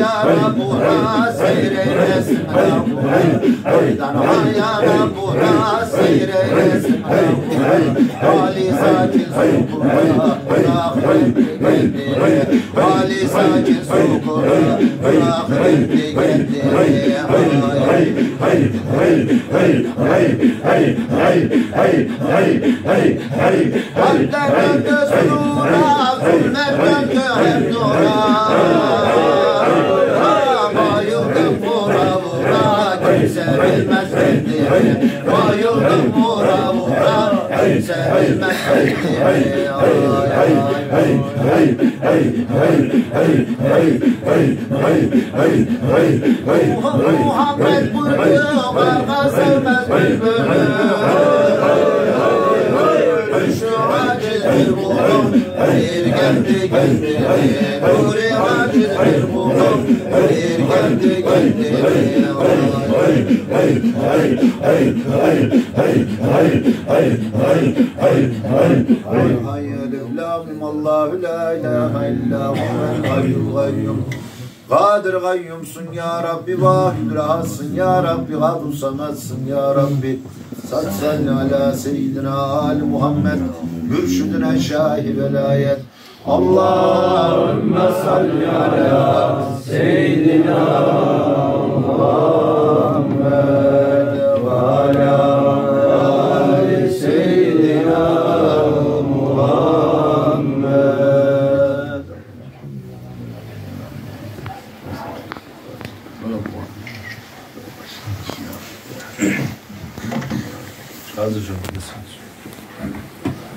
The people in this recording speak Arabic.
يا رب سير يغضب ربنا كيسر المسجد محمد بلبل غسل مسجد Şuracı bir bir geldi geldi Nuri acı Kadir gayyumsun ya Rabbi vahid rahatsın ya Rabbi gadu samatsın ya Rabbi. Sat salli ala seyyidina Ali Muhammed mürşidine şahi velayet. Allahümme salli ala seyyidina Hadi canım.